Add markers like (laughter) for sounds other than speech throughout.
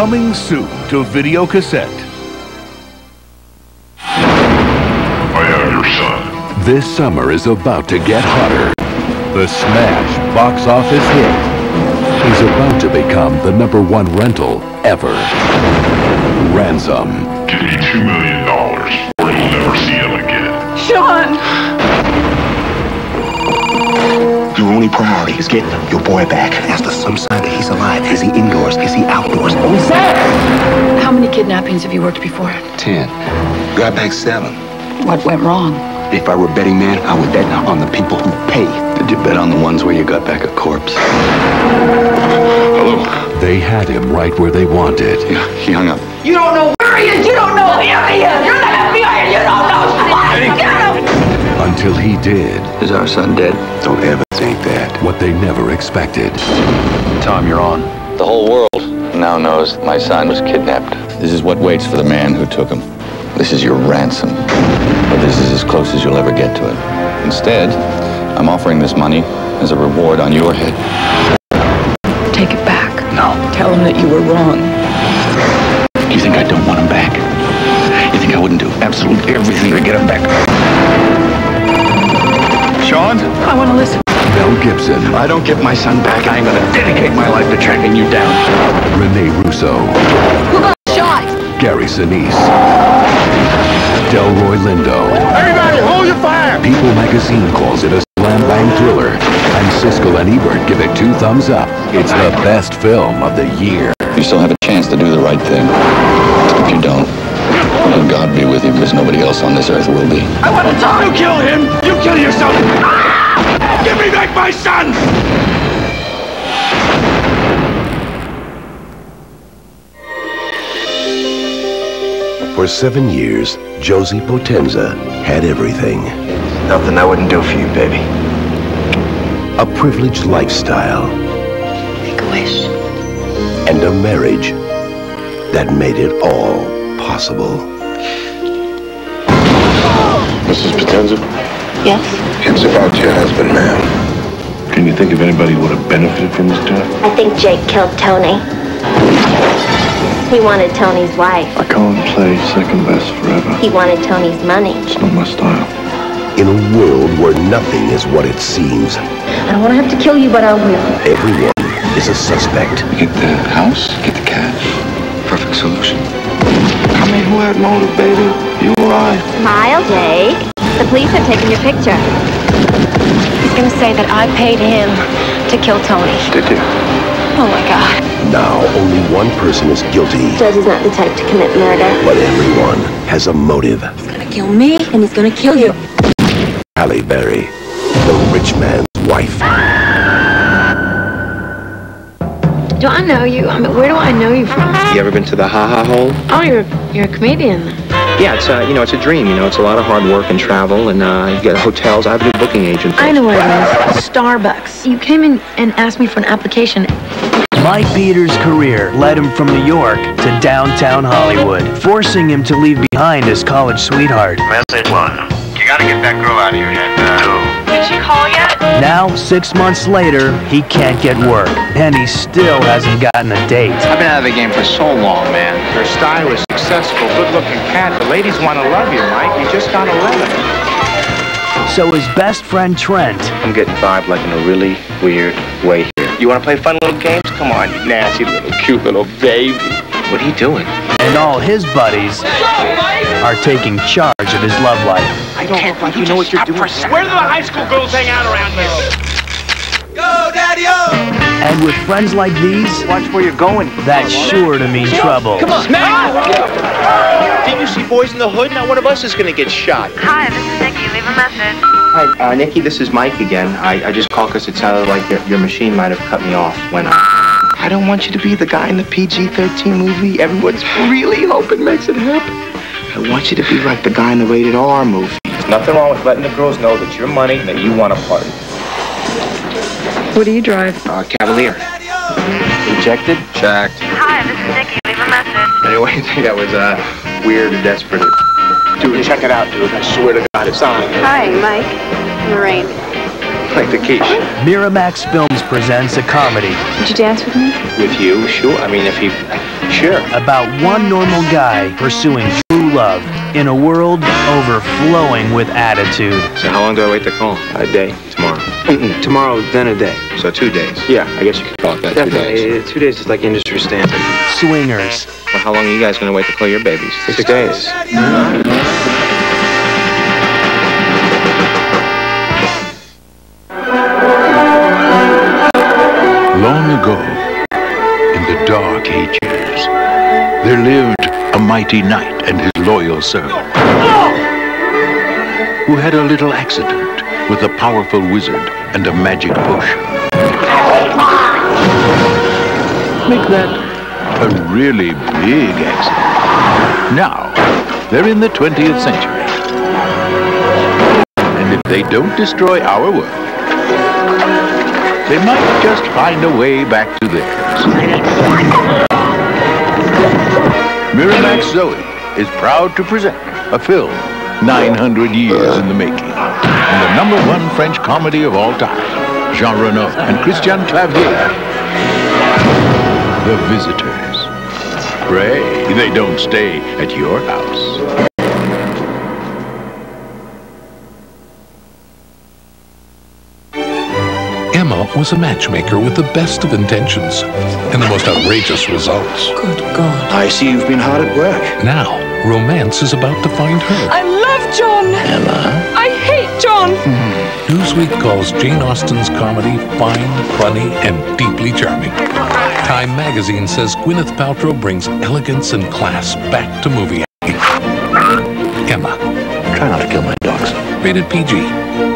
Coming soon to video cassette. I am your son. This summer is about to get hotter. The smash box office hit is about to become the number one rental ever. Ransom. Give me two million only priority is getting your boy back. As to some sign that he's alive. Is he indoors? Is he outdoors? What was that? How many kidnappings have you worked before? Ten. Got back seven. What went wrong? If I were betting man, I would bet on the people who pay. Did you bet on the ones where you got back a corpse? Hello? They had him right where they wanted. Yeah, he hung up. You don't know where he is! You don't know who he is! Until he did Is our son dead? Don't ever think that. what they never expected. Tom, you're on. The whole world now knows my son was kidnapped. This is what waits for the man who took him. This is your ransom. But this is as close as you'll ever get to it. Instead, I'm offering this money as a reward on your head. Take it back. No. Tell him that you were wrong. You think I don't want him back? You think I wouldn't do absolutely everything to get him back? Sean? I want to listen. Mel Gibson, I don't get my son back, I'm gonna dedicate my life to tracking you down. Rene Russo, Who got shot? Gary Sinise, Delroy Lindo. Everybody, hold your fire! People magazine calls it a slam bang thriller, and Siskel and Ebert give it two thumbs up. It's the best film of the year. You still have a chance to do the right thing. If you don't, then God be with you because nobody else on this earth will be. I want to die! You kill him! You kill yourself! Ah! Give me back my son! For seven years, Josie Potenza had everything. Nothing I wouldn't do for you, baby. A privileged lifestyle Make a wish. and a marriage that made it all possible. Mrs. Potenza, Yes? it's about your husband, ma'am. Can you think of anybody who would have benefited from his death? I think Jake killed Tony. He wanted Tony's wife. I can't play second best forever. He wanted Tony's money. It's not my style. In a world where nothing is what it seems, I don't want to have to kill you, but I will. everyone is a suspect. Get the house, get the cash. Perfect solution. I mean, who had motive, baby? You or I? Smile, Jake. Eh? The police have taken your picture. He's gonna say that I paid him to kill Tony. Did you? Oh my god. Now, only one person is guilty, Josie's not the type to commit murder. but everyone has a motive. He's gonna kill me, and he's gonna kill you. Halle Berry, the rich man's wife. Do I know you? I mean, where do I know you from? You ever been to the Ha Ha Hole? Oh, you're you're a comedian. Yeah, it's uh, you know, it's a dream. You know, it's a lot of hard work and travel, and uh, you get hotels. I have a new booking agent. I know what it is. Starbucks. You came in and asked me for an application. Mike Peter's career led him from New York to downtown Hollywood, forcing him to leave behind his college sweetheart. Message one. You gotta get that girl out of here, and uh, Did she call yet? Now, six months later, he can't get work, and he still hasn't gotten a date. I've been out of the game for so long, man. Your style is successful, good-looking cat. The ladies want to love you, Mike. You just gotta let them. So his best friend Trent I'm getting vibe like in a really weird way here. You want to play fun little games? Come on, you nasty little cute little baby. What are you doing? and all his buddies are taking charge of his love life. I don't look like you know what you're doing. Where do the high school girls hang out around here? Go, Daddy-O! And with friends like these, Watch where you're going. that's sure to mean trouble. Come on, smack! Did you see Boyz n the Hood? Now one of us is gonna get shot. Hi, this is Nikki. Leave a message. Hi, uh, Nikki, this is Mike again. I, I just called because it sounded like your, your machine might have cut me off when I... I don't want you to be the guy in the PG-13 movie everyone's really hoping makes it happen. I want you to be like the guy in the rated R movie. There's nothing wrong with letting the girls know that your money and that you want a party. What do you drive? Uh, Cavalier. Ejected? Checked. Hi, this is Nikki. Leave a message. Anyway, I (laughs) think that was, uh, weird and desperate. Dude, check it out, dude. I swear to God, it's on. Hi, Mike. Lorraine. Like the quiche. Miramax Films presents a comedy Would you dance with me? With you, sure. I mean, if he Sure. About one normal guy pursuing true love in a world overflowing with attitude. So how long do I wait to call? A day. Tomorrow. Mm-mm, tomorrow, then a day. So two days. Yeah, I guess you could call it that. Two days. Definitely. Two days is like industry standard. Swingers. Well, how long are you guys going to wait to call your babies? Six, days. Long ago, in the dark ages, there lived a mighty knight and his loyal servant who had a little accident with a powerful wizard and a magic potion. Make that a really big accident. Now, they're in the 20th century. And if they don't destroy our world, they might just find a way back to theirs. Miramax Zoe is proud to present a film 900 years in the making. And the number one French comedy of all time, Jean Reno and Christian Clavier. The Visitors. Pray they don't stay at your house. Emma was a matchmaker with the best of intentions and the most outrageous results. Good God. I see you've been hard at work. Now, romance is about to find her. I love John. Emma. I hate John. Mm-hmm. Newsweek calls Jane Austen's comedy fine, funny, and deeply charming. Time magazine says Gwyneth Paltrow brings elegance and class back to movie acting. Emma. Try not to kill my dogs. Rated PG.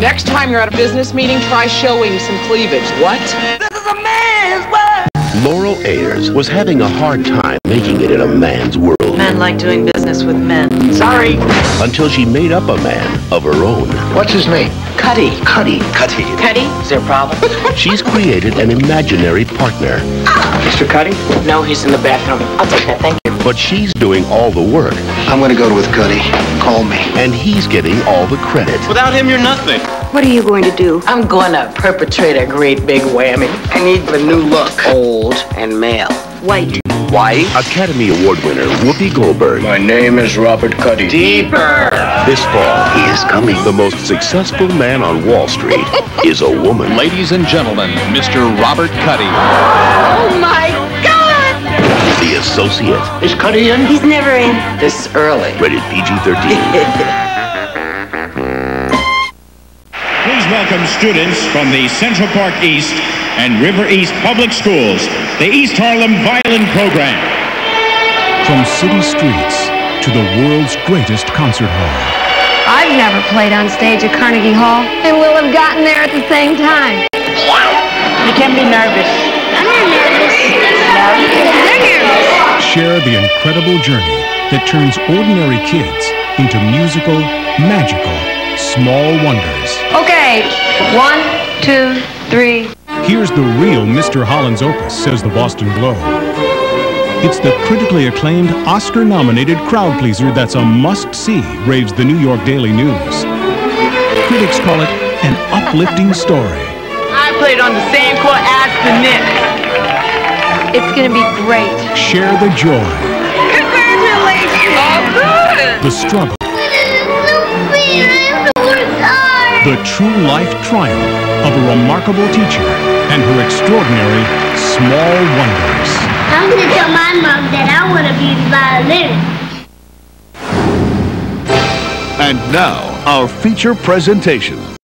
Next time you're at a business meeting, try showing some cleavage. What? This is a man's world! Laurel Ayres was having a hard time making it in a man's world Men like doing business with men. Sorry. until she made up a man of her own. What's his name? Cutty. Cutty. Cutty. Cutty? Is there a problem? (laughs) She's created an imaginary partner. Ah. Mr. Cutty? No, he's in the bathroom. I'll take that, thank you. But she's doing all the work. I'm gonna go with Cutty. Call me. And he's getting all the credit. Without him, you're nothing. What are you going to do? I'm going to perpetrate a great big whammy. I need the new look. Old and male. White. White? Academy Award winner Whoopi Goldberg. My name is Robert Cutty. Deeper. This fall, he is coming. The most successful man on Wall Street is a woman. Ladies and gentlemen, Mr. Robert Cutty. Oh my God! The associate. Is Cutty in? He's never in. This early. Rated PG-13. (laughs) Please welcome students from the Central Park East and River East Public Schools, the East Harlem Violin Program. From city streets to the world's greatest concert hall. I've never played on stage at Carnegie Hall, and we'll have gotten there at the same time. You can be nervous. I'm not nervous. They're nervous. Share the incredible journey that turns ordinary kids into musical, magical, small wonders. Okay, one, two, three. Here's the real Mr. Holland's Opus, says the Boston Globe. It's the critically acclaimed, Oscar-nominated crowd pleaser that's a must-see, raves the New York Daily News. Critics call it an uplifting story. I played on the same court as the Knicks. It's gonna be great. Share the joy, Congratulations! Oh, good! the struggle, the true life triumph of a remarkable teacher and her extraordinary small wonders. I'm gonna tell my mom that I want to be the violinist. And now, our feature presentation.